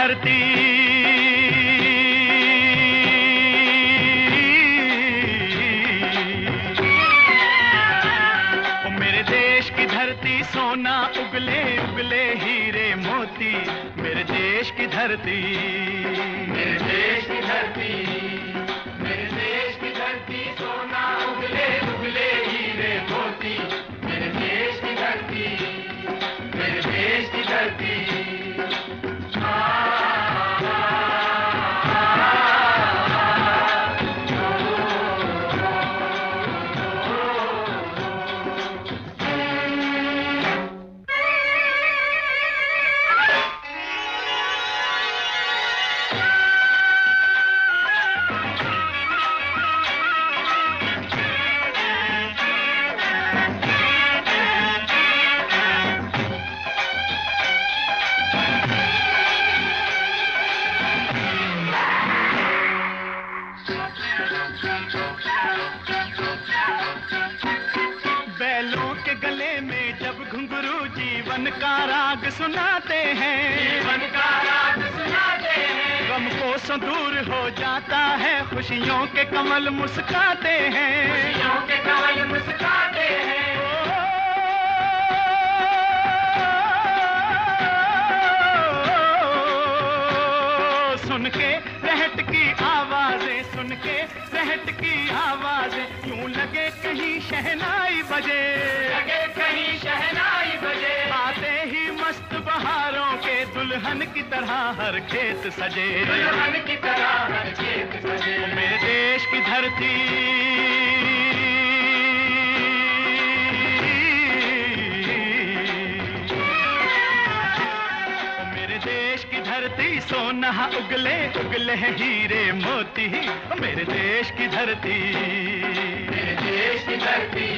ओ मेरे देश की धरती सोना उगले उगले हीरे मोती। मेरे देश की धरती। मेरे बैलों के गले में जब घुंघरू जीवन का राग सुनाते हैं। जीवन का राग सुनाते हैं। गम को सो दूर हो जाता है खुशियों के कमल मुस्काते हैं। खुशियों के कमल मुस्काते हैं। सुन के रहट की आवाज़ें रहट की आवाज़ यूँ लगे कहीं शहनाई बजे। लगे कहीं शहनाई बजे। आते ही मस्त बहारों के दुल्हन की तरह हर खेत सजे। दुल्हन की तरह हर खेत सजे। मेरे देश की धरती धरती सोना उगले उगले हीरे मोती मेरे देश की धरती। मेरे देश की धरती।